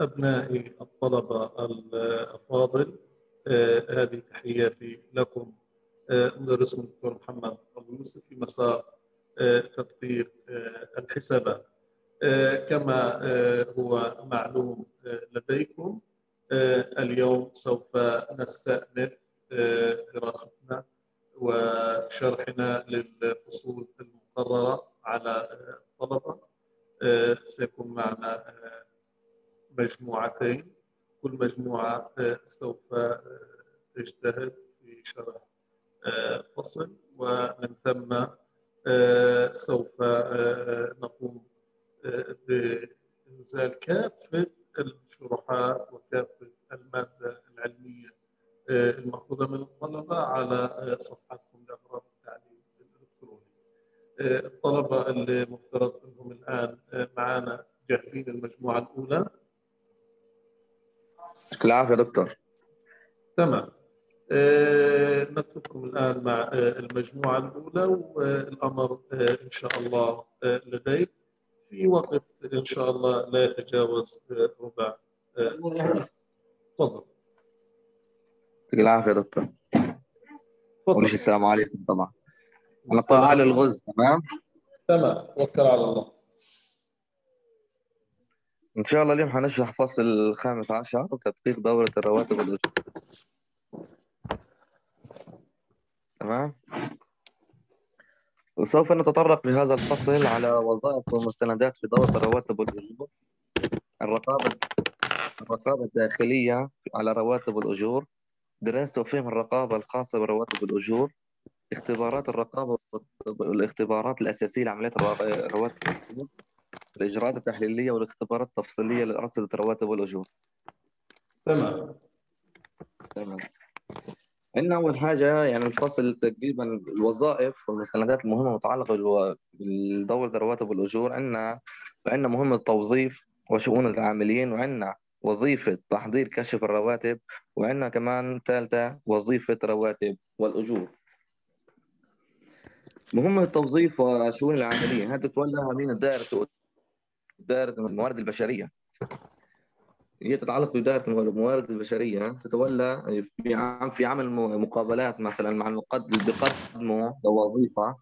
أبنائي الطلبة الأفاضل آه، هذه تحياتي لكم آه، مدرسكم الدكتور محمد أبو يوسف في مساء آه، تطبيق الحسابات. كما هو معلوم لديكم اليوم سوف نستأنف دراستنا وشرحنا للفصول المقررة على الطلبة سيكون معنا مجموعتين. كل مجموعة سوف تجتهد في شرح فصل. ومن ثم سوف نقوم بإنزال كافة الشروحات وكافة المادة العلمية المأخوذة من الطلبة على صفحتكم لأغراض التعليم الإلكتروني. الطلبة اللي مفترض أنهم الآن معنا جاهزين المجموعة الأولى. يعطيك العافية دكتور. تمام. آه نترككم الآن مع آه المجموعة الأولى والأمر آه إن شاء الله لديك في وقت إن شاء الله لا يتجاوز ربع ساعة. تفضل. يعطيك العافية دكتور. أول شيء السلام عليكم طبعا. أنا طالع على الغز تمام؟ تمام. توكل على الله. إن شاء الله اليوم حنشرح فصل الخامس عشر تدقيق دورة الرواتب والأجور تمام؟ وسوف نتطرق في هذا الفصل على وظائف ومستندات في دورة الرواتب والأجور الرقابة الرقابة الداخلية على رواتب الأجور دراسة وفهم الرقابة الخاصة برواتب الأجور اختبارات الرقابة والاختبارات الأساسية لعمليات رواتب الأجور الإجراءات التحليلية والاختبارات التفصيلية لأرصدة الرواتب والأجور. تمام. تمام. عندنا أول حاجة يعني الفصل تقريبا الوظائف والمستندات المهمة المتعلقة بدورة الرواتب والأجور. عندنا عندنا مهمة توظيف وشؤون العاملين وعندنا وظيفة تحضير كشف الرواتب وعندنا كمان ثالثة وظيفة رواتب والأجور. مهمة التوظيف وشؤون العاملين. هذه تتولاها مين الدائرة. دائرة الموارد البشرية. هي تتعلق بدائرة الموارد البشرية تتولى في عام في عمل مقابلات مثلا مع المقدم بقدمه لوظيفة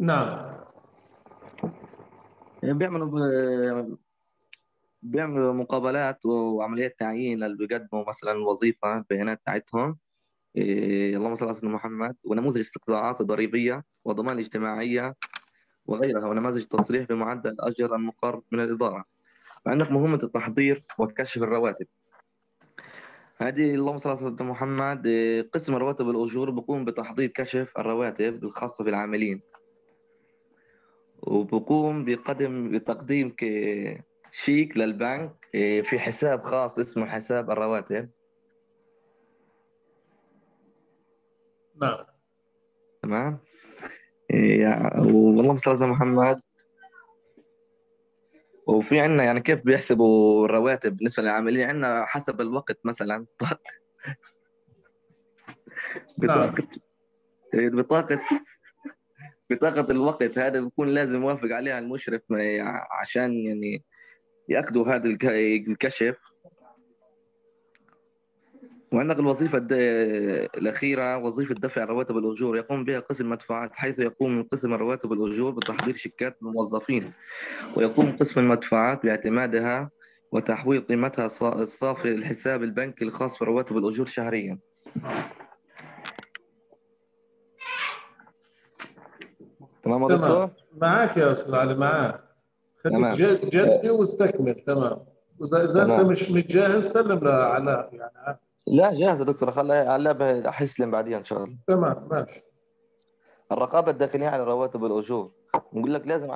نعم. يعني بيعملوا بيعملوا مقابلات وعمليات تعيين اللي بيقدموا مثلا وظيفة البيانات تاعتهم اللهم صل على سيدنا محمد. ونموذج استقطاعات الضريبية وضمان الاجتماعية وغيرها ونماذج التصريح بمعدل الأجر المقر من الإدارة. وعندك مهمة التحضير وكشف الرواتب. هذه اللهم صل على سيدنا محمد. إيه، قسم رواتب الأجور بقوم بتحضير كشف الرواتب الخاصة بالعاملين. وبقوم بقدم بتقديم شيك للبنك إيه، في حساب خاص اسمه حساب الرواتب. نعم. تمام. والله صل على محمد وفي عندنا يعني كيف بيحسبوا الرواتب بالنسبة للعاملين؟ عندنا حسب الوقت مثلا. بطاقة. بطاقة. بطاقة الوقت هذا بيكون لازم يوافق عليها المشرف عشان يعني يأكدوا هذا الكشف. وعندك الوظيفة الأخيرة وظيفة دفع رواتب الأجور. يقوم بها قسم المدفوعات حيث يقوم من قسم رواتب الأجور بتحضير شيكات الموظفين ويقوم قسم المدفوعات باعتمادها وتحويل قيمتها الصافية للحساب البنكي الخاص برواتب الأجور شهريا. تمام دكتور؟ معك يا أستاذ علي معك خليك جدي واستكمل. تمام. وإذا أنت مش متجهز سلم لعلاء يعني لا جاهز يا دكتور. خليها اللعبة حيسلم بعدين إن شاء الله. تمام ماشي. الرقابة الداخلية على رواتب الأجور. نقول لك لازم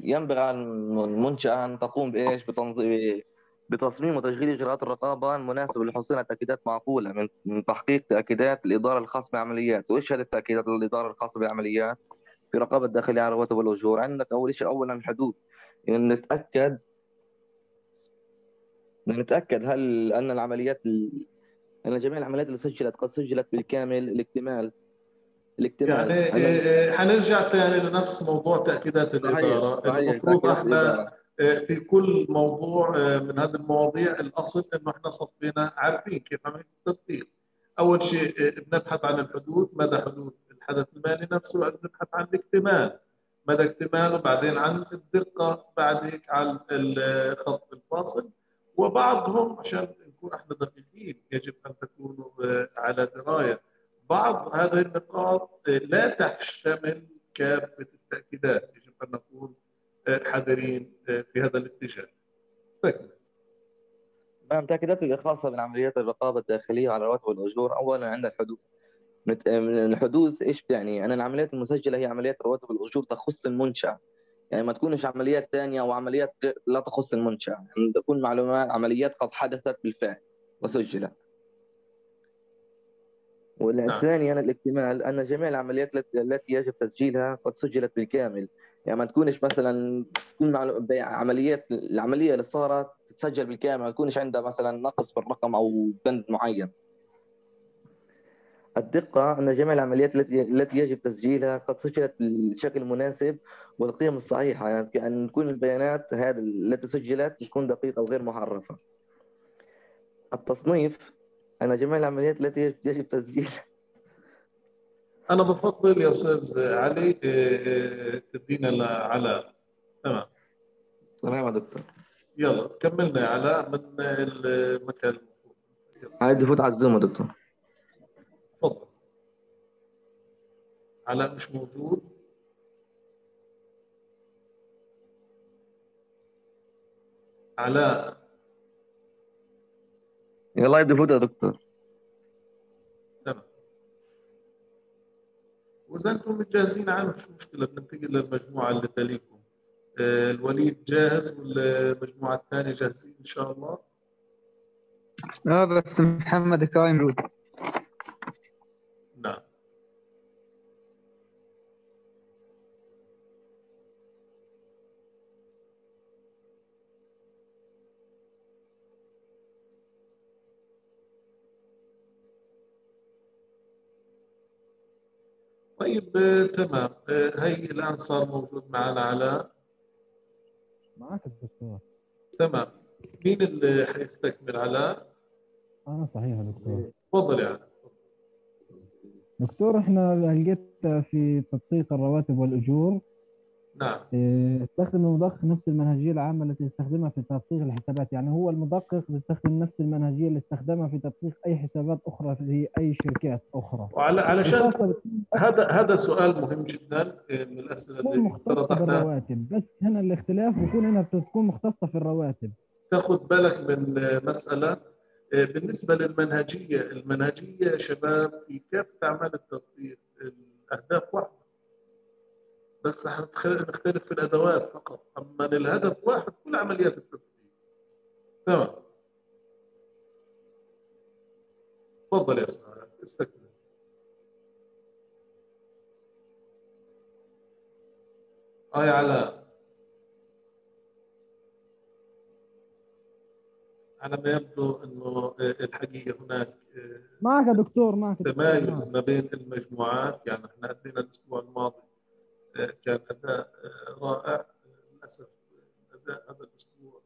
ينبغي على المنشأة أن تقوم بإيش؟ بتنظيم بتصميم وتشغيل إجراءات الرقابة المناسبة للحصول على تاكيدات معقولة من تحقيق تأكيدات الاداره الخاصه بالعمليات، وإيش هذه التأكيدات الاداره الخاصة بالعمليات؟ في رقابة الداخلية على رواتب الأجور، عندك أول شيء اولا الحدوث يعني نتاكد نتأكد هل أن العمليات أن جميع العمليات اللي سجلت قد سجلت بالكامل الاكتمال. الاكتمال. يعني هلا آه، حنرجع تاني لنفس موضوع تأكيدات الإدارة. المفروض إحنا في كل موضوع من هذه المواضيع الأصل إنه إحنا صفينا عارفين كيف عملية التطبيق. أول شيء بنبحث عن الحدود مدى حدود الحدث المالي نفسه بنبحث عن الاكتمال. مدى اكتماله بعدين عن الدقة بعد هيك عن الخط الفاصل وبعضهم عشان نكون إحنا دقيقين يجب أن تكونوا آه، على دراية. بعض هذه النقاط آه، لا تشتمل كافة التأكيدات. يجب أن نكون آه، حذرين في هذا الاتجاه. استكمل نعم تأكيدات الخاصة بعمليات الرقابة الداخلية على رواتب الأجور أولا عند الحدوث. الحدوث إيش بتعني؟ أن العمليات المسجلة هي عمليات رواتب الأجور تخص المنشأة. يعني ما تكونش عمليات ثانية أو عمليات لا تخص المنشأة يعني تكون معلومات عمليات قد حدثت بالفعل وسجلت. والثاني أنا الاكتمال أن جميع العمليات التي يجب تسجيلها قد سجلت بالكامل. يعني ما تكونش مثلا تكون عمليات العملية اللي صارت تتسجل بالكامل ما يكونش عندها مثلا نقص في الرقم أو بند معين. الدقة أن جميع العمليات التي التي يجب تسجيلها قد سجلت بالشكل المناسب والقيم الصحيحة يعني أن تكون البيانات هذه التي سجلت تكون دقيقة وغير محرفة. التصنيف أن جميع العمليات التي يجب- تسجيلها. أنا بفضل يا أستاذ علي آه، آه، تدينا لعلاء تمام. تمام يا دكتور. يلا كملنا علاء من المكان. عايز يفوت على الزوم يا دكتور. تفضل. علاء مش موجود. علاء. يلا يا دكتور. تمام. واذا أنتم متجهزين عنه مش مشكلة بننتقل للمجموعة اللي تليكم. آه، الوليد جاهز والمجموعة الثانية جاهزين إن شاء الله؟ آه بس محمد كايم موجود طيب آه، تمام. آه، هي الآن صار موجود معنا علاء معك الدكتور. تمام. مين اللي حيستكمل علاء؟ آه صحيح يا دكتور. تفضل يا دكتور إحنا لقيت في تدقيق الرواتب والأجور نعم. آه، استخدم المدقق نفس المنهجية العامة التي يستخدمها في تدقيق الحسابات. يعني هو المدقق بيستخدم نفس المنهجية اللي استخدمها في تدقيق أي حسابات أخرى في أي شركات أخرى. وعلى علشان هذا هذا سؤال مهم جدا آه، من الأسئلة بتكون اللي مختصه بالرواتب. بس هنا الاختلاف بيكون انها بتكون مختصة في الرواتب. تاخذ بالك من مسألة. آه، بالنسبة للمنهجية المنهجية يا شباب في كافة أعمال التطبيق؟ الأهداف واحدة. بس حنتخ- نختلف في الأدوات فقط. أما الهدف واحد كل عمليات التطبيق تمام. تفضل يا أستاذ. استكمل. آه يا علاء على ما يبدو إنه الحقيقة هناك معك يا دكتور معك. تمايز. ما بين المجموعات. يعني إحنا ادينا الأسبوع الماضي كان اداء آه، رائع. للأسف الاداء هذا الأسبوع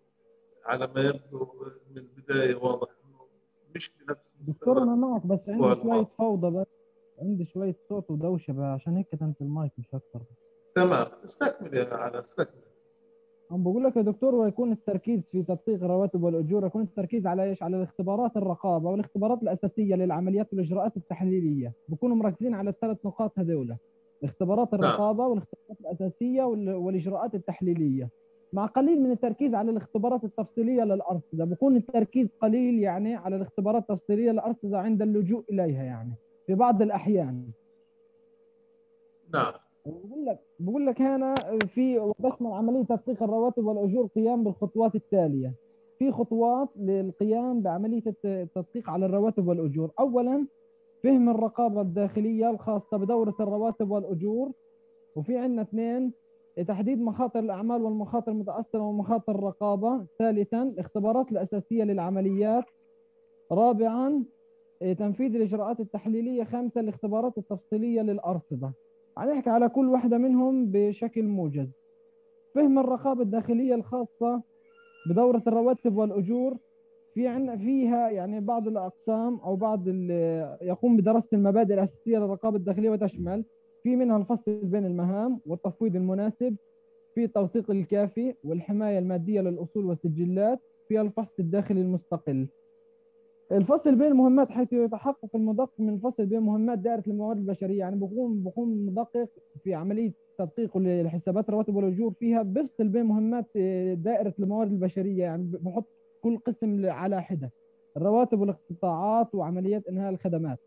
على ما يبدو من البداية واضح إنه مش بنفس دكتور أنا معك بس عندي شوية. فوضى بس. عندي شوية صوت ودوشة بقى عشان هيك كتمت المايك مش أكثر تمام. استكمل يا على استكمل. عم بقول لك يا دكتور ويكون التركيز في تدقيق الرواتب والأجور يكون التركيز على إيش؟ على الاختبارات الرقابة والاختبارات الأساسية للعمليات والإجراءات التحليلية، بكونوا مركزين على الثلاث نقاط هذولا، اختبارات الرقابة والاختبارات الأساسية وال- والإجراءات التحليلية، مع قليل من التركيز على الاختبارات التفصيلية للأرصدة، بكون التركيز قليل يعني على الاختبارات التفصيلية للأرصدة عند اللجوء إليها يعني في بعض الأحيان. نعم. بقول لك بقول لك هنا في وتشمل عملية تدقيق الرواتب والأجور قيام بالخطوات التالية. في خطوات للقيام بعملية الت- التدقيق على الرواتب والأجور. اولا فهم الرقابة الداخلية الخاصة بدورة الرواتب والأجور وفي عندنا اثنين تحديد مخاطر الأعمال والمخاطر المتأثرة ومخاطر الرقابة. ثالثا الاختبارات الأساسية للعمليات. رابعا تنفيذ الإجراءات التحليلية. خمسة الاختبارات التفصيلية للأرصدة. هنحكي على كل واحدة منهم بشكل موجز. فهم الرقابة الداخلية الخاصة بدورة الرواتب والأجور. في عنا فيها يعني بعض الأقسام أو بعض يقوم بدراسة المبادئ الأساسية للرقابة الداخلية وتشمل في منها الفصل بين المهام والتفويض المناسب في التوثيق الكافي والحماية المادية للأصول والسجلات في الفحص الداخلي المستقل. الفصل بين المهمات حيث يتحقق المدقق من الفصل بين مهمات دائرة الموارد البشرية. يعني بقوم بقوم مدقق في عملية تدقيق الحسابات الرواتب والأجور فيها بفصل بين مهمات آه، دائرة الموارد البشرية. يعني بحط كل قسم على حدة الرواتب والاقتطاعات وعمليات إنهاء الخدمات.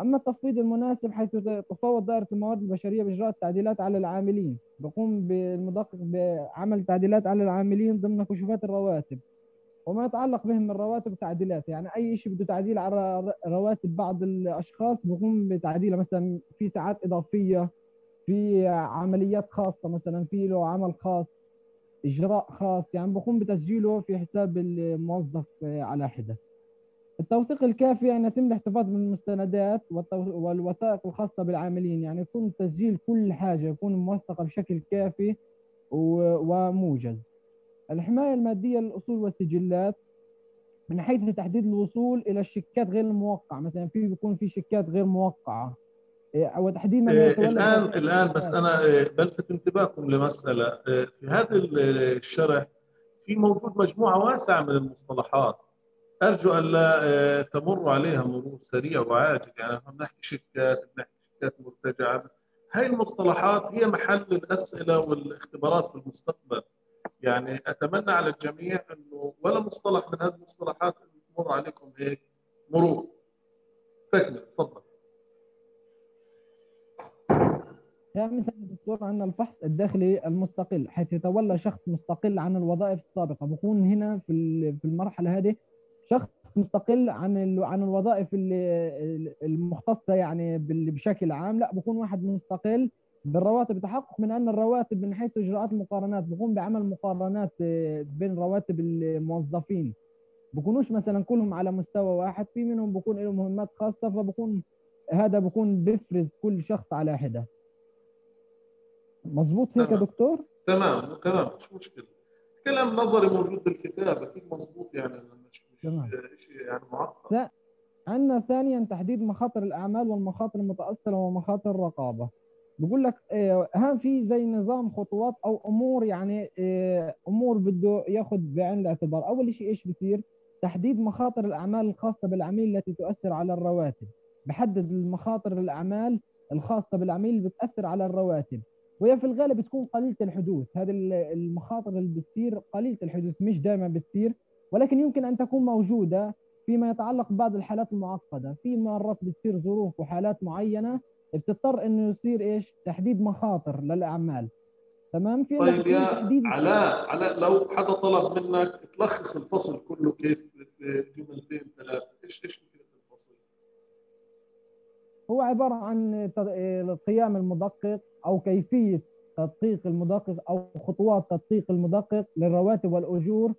أما التفويض المناسب حيث تفوض دائرة الموارد البشرية بإجراء التعديلات على العاملين. بقوم بالمدقق بعمل تعديلات على العاملين ضمن كشوفات الرواتب. وما يتعلق بهم من رواتب وتعديلات يعني أي شيء بده تعديل على رواتب بعض الأشخاص بقوم بتعديلها مثلا في ساعات إضافية في عمليات خاصة مثلا في له عمل خاص. إجراء خاص يعني بقوم بتسجيله في حساب الموظف على حدة. التوثيق الكافي ان يتم الاحتفاظ بالمستندات والوثائق الخاصة بالعاملين. يعني يكون تسجيل كل حاجة يكون موثقة بشكل كافي وموجز. الحماية المادية للأصول والسجلات من حيث تحديد الوصول إلى الشيكات غير الموقعة. مثلا في بيكون في شيكات غير موقعة. إيه، وتحديد من إيه، ذلك الآن بس أنا إيه، بلفت انتباهكم لمسألة إيه، في هذا ال- الشرح في موجود مجموعة واسعة من المصطلحات. أرجو أن لا إيه، تمروا عليها مرور سريع وعاجل. يعني إحنا بنحكي شيكات بنحكي شيكات مرتجعة. هاي المصطلحات هي محل الأسئلة والإختبارات في المستقبل. يعني أتمنى على الجميع أنه ولا مصطلح من هذه المصطلحات تمر عليكم هيك مرور. استكمل تفضل. خامسا دكتور عندنا الفحص الداخلي المستقل حيث يتولى شخص مستقل عن الوظائف السابقة. بكون هنا في في المرحلة هذه شخص مستقل عن عن الوظائف اللي- المختصة يعني بشكل عام. لا بكون واحد مستقل بالرواتب. تحقق من أن الرواتب من حيث إجراءات المقارنات. بقوم بعمل مقارنات بين رواتب الموظفين. بكونوش مثلا كلهم على مستوى واحد. في منهم بكون لهم مهمات خاصة. فبكون هذا بكون بيفرز كل شخص على حدة. مظبوط هيك يا. دكتور؟ تمام تمام مش مشكلة. كلام نظري موجود بالكتاب أكيد مضبوط يعني مش مش تمام. شيء يعني معقد. لا. عندنا ثانيا تحديد مخاطر الأعمال والمخاطر المتاصله ومخاطر الرقابة. بقول لك آه، هان في زي نظام خطوات أو أمور يعني آه، أمور بده ياخذ بعين الاعتبار؟ أول شيء إيش بصير؟ تحديد مخاطر الأعمال الخاصة بالعميل التي تؤثر على الرواتب. بحدد المخاطر الأعمال الخاصة بالعميل اللي بتأثر على الرواتب. وهي في الغالب بتكون قليلة الحدوث. هذه ال- المخاطر اللي بتصير قليلة الحدوث مش دائما بتصير ولكن يمكن أن تكون موجودة فيما يتعلق ببعض الحالات المعقدة. في مرات بتصير ظروف وحالات معينة بتضطر إنه يصير إيش؟ تحديد مخاطر للأعمال. تمام؟ في طيب يا تحديد علاء علاء لو حدا طلب منك تلخص الفصل كله كيف في جملتين ثلاثة إيش إيش؟ هو عبارة عن ت- القيام المدقق أو كيفية تدقيق المدقق أو خطوات تدقيق المدقق للرواتب والأجور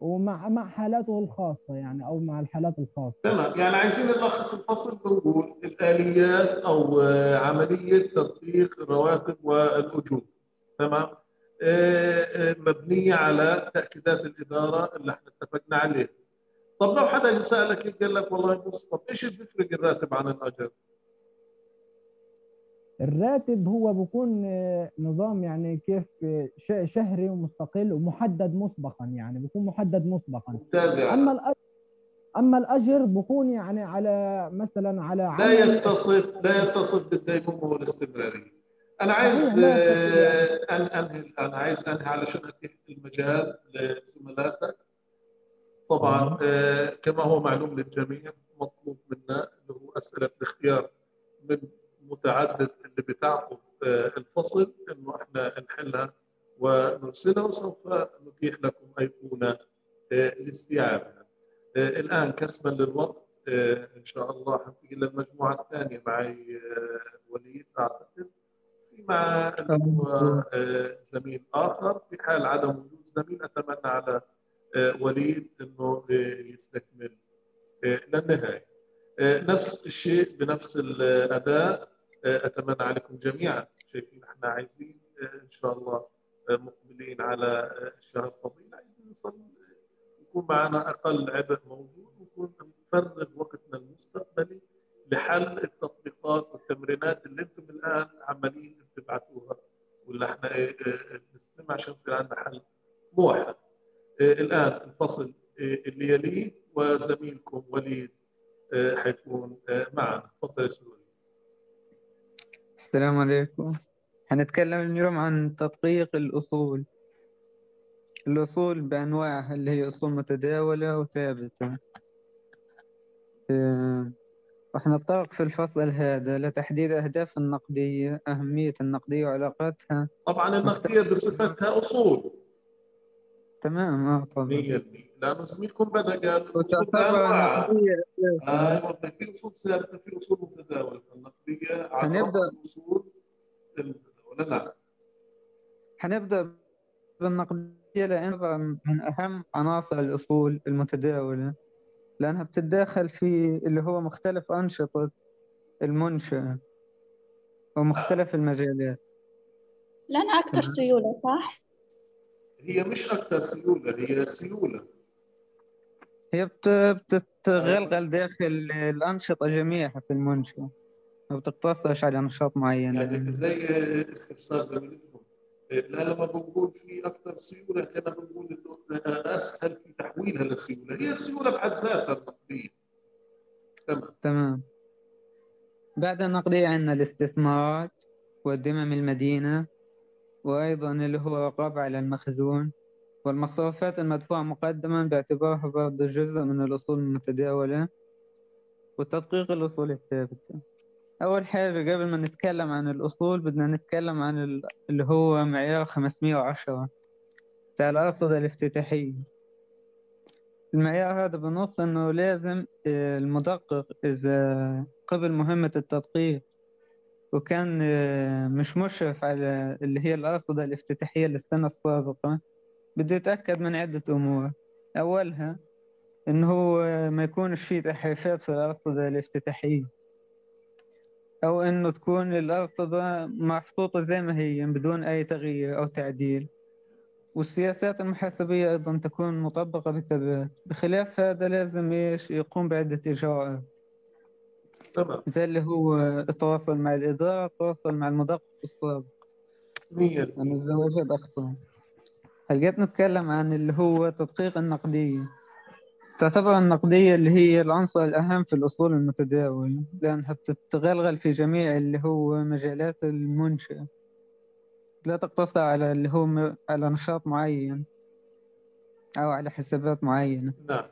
ومع مع حالاته الخاصة يعني أو مع الحالات الخاصة. تمام. يعني عايزين نلخص الفصل بنقول الآليات أو آه، عملية تدقيق الرواتب والأجور. تمام. آه، آه، مبنية على تأكيدات الإدارة اللي إحنا اتفقنا عليها. طب لو حدا هيك قال لك والله بص طب إيش بيفرق الراتب عن الأجر؟ الراتب هو بيكون آه، نظام يعني كيف آه، شهري ومستقل ومحدد مسبقا يعني بيكون محدد مسبقا ممتاز يا أما الأجر أما الأجر بكون يعني على مثلا على لا يتصف لا يتصف بالديمومه والاستمرارية. أنا عايز آه، أن انهي أنا عايز أنهي علشان اتيح المجال لزملائك. طبعا كما هو معلوم للجميع مطلوب منا اللي هو أسئلة الاختيار من متعدد اللي بتعقد آه، الفصل إنه إحنا نحلها ونرسلها وسوف نتيح لكم أيقونة آه، لاستيعابها. آه، الآن كسبا للوقت إن شاء الله حنتقل للمجموعة الثانية معي وليد أعتقد في مع زميل آخر في حال عدم وجود زميل أتمنى على وليد إنه يستكمل للنهاية. آه، نفس الشيء بنفس الأداء. آه، أتمنى عليكم جميعا. شايفين إحنا عايزين آه، إن شاء الله مقبلين على الشهر الفضيل. عايزين نصل يكون معنا أقل عبء موجود ونكون نفرغ وقتنا المستقبلي لحل التطبيقات والتمرينات اللي أنتم الآن عمالين تبعتوها واللي إحنا بنستمع عشان يصير عندنا حل موحد. الآن الفصل اللي يليه وزميلكم وليد. حيكون آه، معنا. تفضل يا السلام عليكم. حنتكلم اليوم عن تدقيق الأصول. الأصول بأنواعها اللي هي أصول متداولة وثابتة آه، راح نتطرق في الفصل هذا لتحديد أهداف النقدية أهمية النقدية وعلاقتها طبعا النقدية بصفتها أصول. تمام آه طبعا 100% لأنه زميلكم بدا قال وتعتبر. أيوه في أصول ثابته في أصول متداولة النقديه على هنبدأ. راس الأصول المتداولة نعم حنبدأ بالنقدية لأنها من أهم عناصر الأصول المتداولة لأنها بتتداخل في اللي هو مختلف أنشطة المنشأة ومختلف المجالات لأنها أكثر تمام. سيولة صح؟ هي مش أكثر سيولة هي سيولة. هي بت- بتتغلغل داخل الأنشطة جميعها في المنشأة. ما بتقتصرش على نشاط معين. يعني زي استفسار زميلتكم لا لما بنقول في أكثر سيولة كنا بنقول إنه أسهل في تحويلها لسيوله هي السيولة بحد ذاتها النقدية. تمام. تمام. بعد النقدية عندنا الاستثمارات والدمم المدينة. وأيضا اللي هو الرقابة على المخزون والمصروفات المدفوعة مقدما باعتبارها برضه جزء من الأصول المتداولة وتدقيق الأصول الثابتة. أول حاجة قبل ما نتكلم عن الأصول بدنا نتكلم عن ال- اللي هو معيار 510 بتاع الأرصدة الافتتاحية. المعيار هذا بنص إنه لازم آه، المدقق إذا قبل مهمة التدقيق وكان آه، مش مشرف على اللي هي الأرصدة الافتتاحية للسنة السابقة. بده يتأكد من عدة أمور. أولها إنه هو ما يكونش فيه تحريفات في الأرصدة الافتتاحية. أو إنه تكون الأرصدة محطوطة زي ما هي بدون أي تغيير أو تعديل. والسياسات المحاسبية أيضا تكون مطبقة بثبات بخلاف هذا لازم إيش؟ يقوم بعدة إجراءات. تمام. زي اللي هو التواصل مع الإدارة التواصل مع المدقق السابق. 100% أنا إذا وجد أخطاء. هلقيت نتكلم عن اللي هو تدقيق النقدية؟ تعتبر النقدية اللي هي العنصر الأهم في الأصول المتداولة لأنها بتتغلغل في جميع اللي هو مجالات المنشأة. لا تقتصر على اللي هو م- على نشاط معين أو على حسابات معينة. نعم.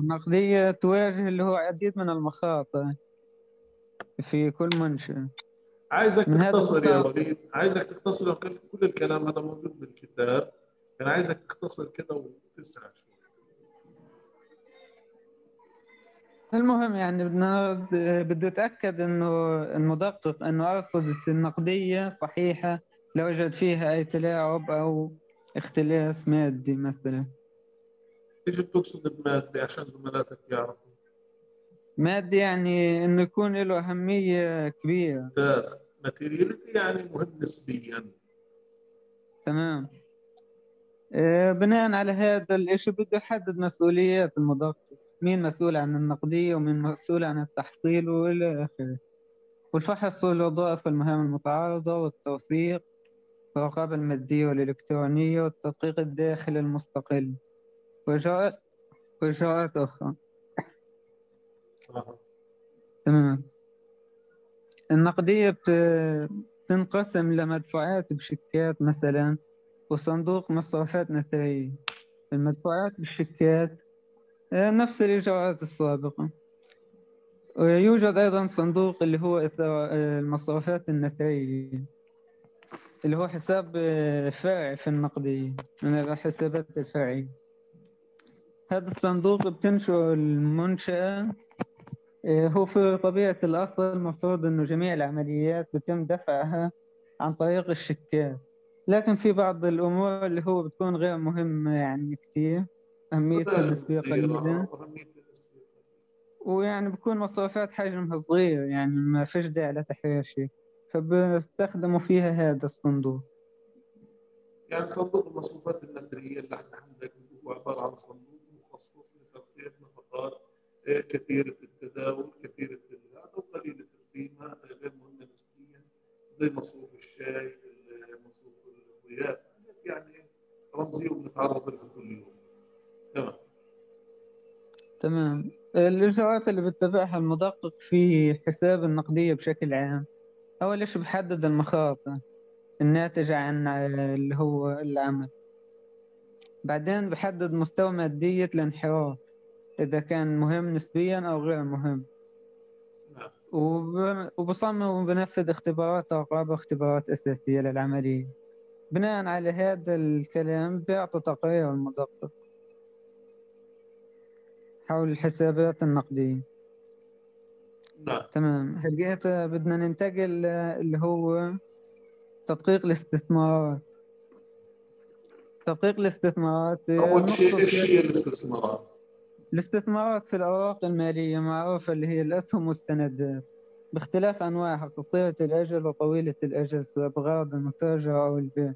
النقدية تواجه اللي هو عديد من المخاطر. في كل منشأة. عايزك من تختصر يا وليد عايزك تختصر كل كل الكلام هذا موجود بالكتاب. أنا عايزك تختصر كده وتسرع شوي المهم يعني بدنا بدي أتأكد إنه المدقق إنه أرصدة النقدية صحيحة. لا وجد فيها أي تلاعب أو اختلاس مادي مثلا. إيش بتقصد بمادي عشان زملاتك يعرفوا؟ مادي يعني إنه يكون له أهمية كبيرة. ممتاز ماتيرياليتي يعني مهم نسبيا تمام. آه، بناء على هذا الإشي بده يحدد مسؤوليات المدقق مين مسؤول عن النقدية ومين مسؤول عن التحصيل وإلى آخره. والفحص والوظائف والمهام المتعارضة والتوثيق والرقابة المادية والإلكترونية والتدقيق الداخلي المستقل وإجراءات وإجراءات أخرى. آه. تمام النقدية بت- بتنقسم لمدفوعات بشيكات مثلا وصندوق مصروفات نثرية. المدفوعات بالشيكات آه، نفس الإجراءات السابقة. ويوجد أيضا صندوق اللي هو آه، المصروفات النثرية اللي هو حساب آه، فرعي في النقدية من الحسابات الفرعية. هذا الصندوق بتنشئ المنشأة هو في طبيعة الأصل المفروض إنه جميع العمليات بتم دفعها عن طريق الشيكات لكن في بعض الأمور اللي هو بتكون غير مهمة يعني كتير أهميتها النسبية قليلة. ويعني بكون مصروفات حجمها صغير يعني ما فيش داعي لتحرير فبستخدموا فيها هذا الصندوق. يعني صندوق المصروفات النقدية اللي إحنا عندك هو عبارة عن صندوق مخصص لتغطية نفقات آه، كثيرة التداول كثيرة هذا وقليلة القيمة آه، غير مهمة نسبيا زي مصروف الشاي مصروف الضياء يعني رمزية وبنتعرض لها كل يوم. تمام. تمام. الإجراءات اللي بتتبعها المدقق في حساب النقدية بشكل عام. أول شيء بحدد المخاطر الناتجة عن اللي هو العمل. بعدين بحدد مستوى مادية الانحراف. إذا كان مهم نسبيا أو غير مهم. نعم. وبصمم وبنفذ اختبارات رقابة واختبارات أساسية للعملية. بناء على هذا الكلام بيعطي تقرير المدقق حول الحسابات النقدية. نعم. تمام. هلقيت بدنا ننتقل اللي هو تدقيق الاستثمارات. تدقيق الاستثمارات أول شيء إيش هي الاستثمارات؟ الاستثمارات في الأوراق المالية معروفة اللي هي الأسهم والسندات باختلاف أنواعها قصيرة الأجل وطويلة الأجل سواء بغرض المتاجرة أو البيع.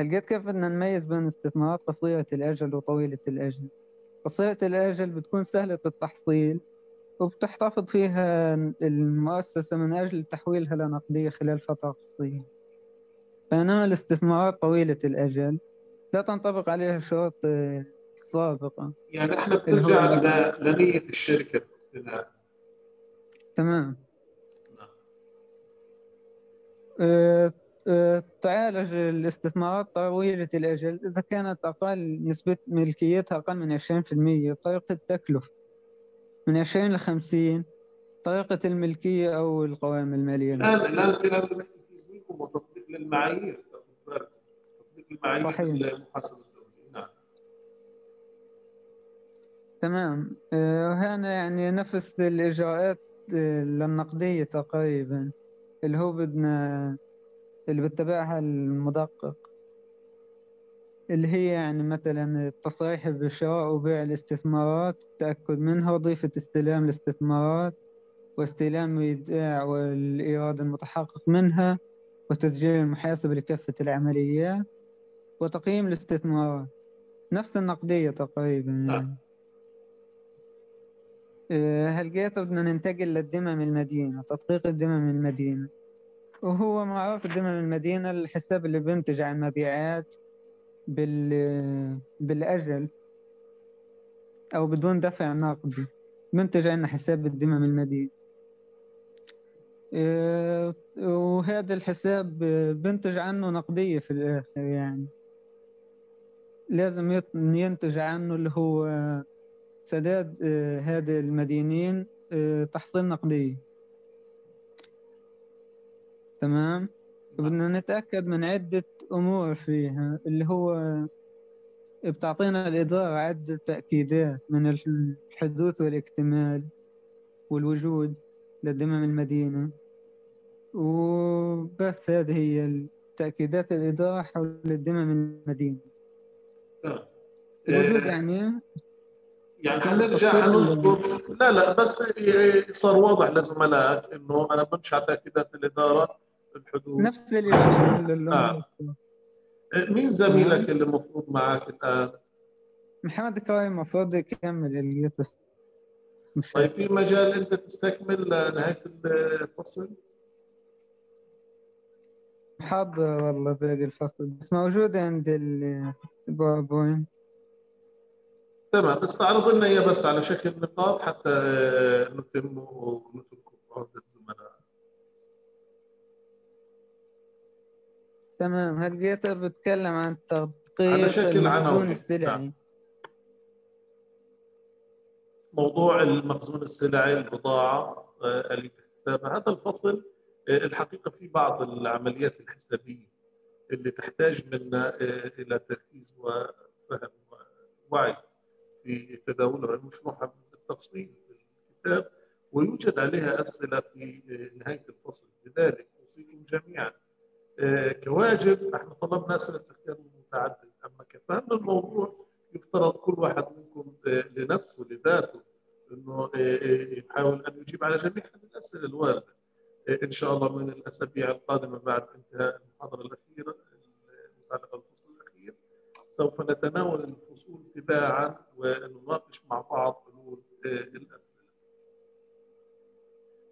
هلقيت كيف بدنا نميز بين استثمارات قصيرة الأجل وطويلة الأجل؟ قصيرة الأجل بتكون سهلة التحصيل وبتحتفظ فيها المؤسسة من أجل تحويلها لنقدية خلال فترة قصيرة. بينما الاستثمارات طويلة الأجل لا تنطبق عليها الشروط السابقة يعني إحنا بترجع لنية الشركة تمام نعم. آه، آه، تعالج الاستثمارات طويلة الأجل إذا كانت أقل نسبة ملكيتها أقل من 20% بطريقة التكلفة من 20 ل 50 طريقة الملكية أو القوائم المالية الآن الآن الكلام اللي نحكي فيه زميلكم هو تطبيق للمعايير. تطبيق المعايير. المحاسبة الدولية نعم تمام. آه، هنا يعني نفس الإجراءات آه، للنقدية تقريبا اللي هو بدنا اللي بتبعها المدقق اللي هي يعني مثلا التصريح بشراء وبيع الاستثمارات التأكد منها وظيفة استلام الاستثمارات واستلام الإيداع والإيراد المتحقق منها وتسجيل المحاسب لكافة العمليات وتقييم الاستثمارات. نفس النقدية تقريبا يعني. آه، هلقيت بدنا ننتقل للدمم المدينة تدقيق الدمم المدينة. وهو معروف الدمم المدينة الحساب اللي بينتج عن مبيعات بال بالأجل أو بدون دفع نقدي. بينتج عنا حساب الدمم المدينة. آه، وهذا الحساب بينتج عنه نقدية في الآخر يعني. لازم ينتج عنه اللي هو سداد آه، هذه المدينين آه، تحصيل نقدية تمام؟ بدنا نتأكد من عدة أمور فيها اللي هو بتعطينا الإدارة عدة تأكيدات من الحدوث والاكتمال والوجود للدمم المدينة. وبس هذه هي التأكيدات الإدارة حول الدمم المدينة. نعم. الوجود آه، يعني؟ يعني حنرجع تصوير حنذكر لا؟ لا بس صار واضح لزملائك إنه أنا بمشي على تاكيدات الاداره الحدود. نفس اللي آه. مين زميلك اللي المفروض معك الآن؟ محمد كرايم المفروض يكمل اللي بس طيب في مجال أنت تستكمل لنهايه الفصل؟ حاضر والله باقي الفصل. بس موجود عند ال PowerPoint تمام استعرض لنا إياه بس على شكل نقاط حتى نتم ونترك عهده الزملاء. تمام هلقيته بتكلم عن على تدقيق شكل المخزون عناوين. السلعي نعم. موضوع المخزون السلعي البضاعة آه، حسابها هذا الفصل آه، الحقيقة في بعض العمليات الحسابية اللي تحتاج منا آه، إلى تركيز وفهم ووعي في تداولها المشروحة بالتفصيل في الكتاب ويوجد عليها أسئلة في آه، نهاية الفصل. لذلك أوصيكم جميعا. آه، كواجب إحنا طلبنا أسئلة اختيار متعدد أما كفهم الموضوع يفترض كل واحد منكم آه، لنفسه لذاته إنه يحاول أن يجيب على جميع الأسئلة الواردة. إن شاء الله من الأسابيع القادمة بعد انتهاء المحاضرة الأخيرة المتعلقة بالفصل الأخير سوف نتناول الفصول تباعا ونناقش مع بعض حلول الاسئله.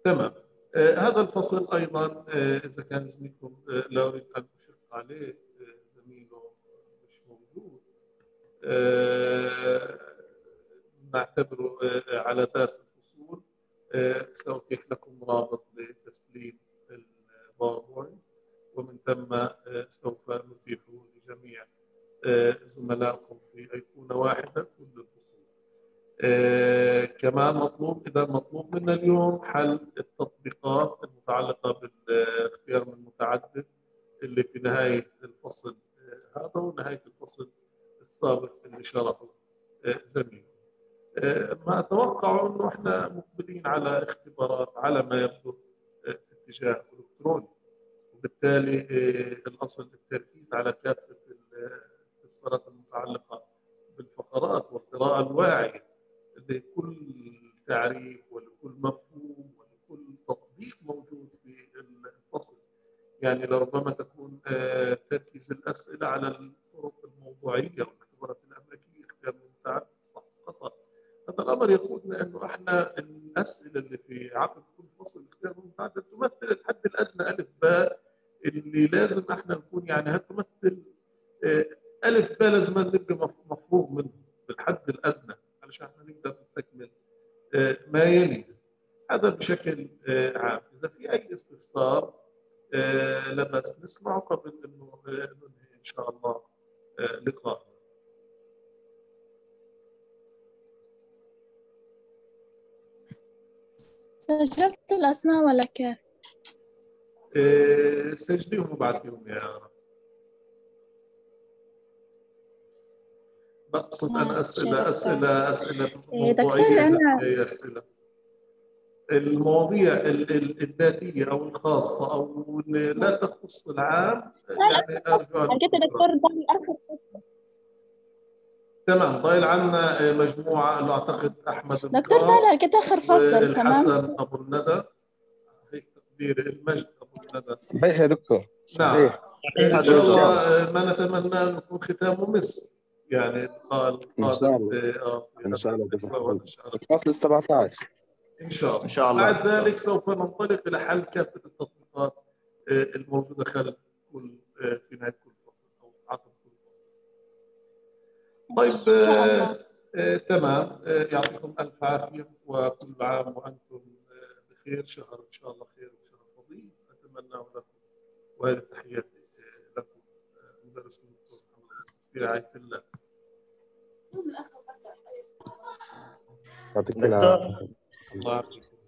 تمام. هذا الفصل أيضا إذا كان زميلكم لا أريد أن أشق عليه زميله مش موجود. نعتبره على ذات الفصول. سأتيح لكم رابط لتسليم الباوربوينت ومن ثم سوف نتيحه لجميع زملائكم في أيقونة واحدة كل الفصول. كمان مطلوب إذا مطلوب منا اليوم حل التطبيقات المتعلقة بالاختيار من متعدد اللي في نهاية الفصل هذا ونهاية الفصل السابق اللي شرحه زميلي ما أتوقع إنه إحنا مقبلين على اختبارات على ما يبدو اتجاه الكتروني وبالتالي الأصل التركيز على كافة الاستفسارات المتعلقة بالفقرات والقراءه الواعيه لكل تعريف ولكل مفهوم ولكل تطبيق موجود في الفصل. يعني لربما تكون تركيز الأسئلة على الطرق الموضوعية والاختبارات الأمريكية اختيار المتعدد صح خطا هذا الأمر يقودنا أنه إحنا الأسئلة اللي في عقد كل فصل اختيار المتعدد تمثل الحد الأدنى ألف باء اللي لازم إحنا نكون يعني هتمثل ألف باء لازم نبقى مفروغ منه بالحد الأدنى علشان نقدر نستكمل ما يلي. هذا بشكل عام. إذا في أي استفسار لا باس نسمعه قبل إنه ننهي إن شاء الله لقاء. سجلت الأسماء ولا كيف؟ إيه سجليهم وبعتيهم يا رب بقصد أنا أسئلة اسئله اسئله دكتور أنا أي أسئلة. المواضيع الذاتية أو الخاصة أو لا تخص العام يعني أرجو أن حكيت دكتور ضل اخر فصل تمام ضايل عنا مجموعة اللي أعتقد أحمد دكتور ضل حكيت آخر فصل تمام؟ الحسن أبو الندى. هيك تقدير المجد أبو الندى. صحيح يا دكتور نعم. صحيح إن شاء الله ما نتمنى أن يكون ختامه مس. يعني قال إن شاء الله. آه إن شاء الله دكتور إن شاء الله. الفصل 17 إن شاء الله. إن شاء الله. بعد ذلك سوف ننطلق إلى حل كافة التطبيقات آه، الموجودة خلال كل في نهايه كل فصل أو عقب كل فصل. طيب آه،. آه، تمام. آه، يعطيكم ألف عافية وكل عام وأنتم بخير. شهر إن شاء الله خير وشهر فضيل. اتمناه لكم وهذه تحياتي لكم مدرس الدكتور محمد في رعاية الله. يعطيك. العافية.